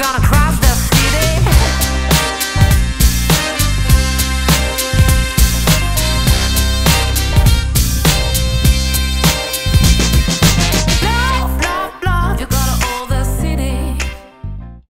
gonna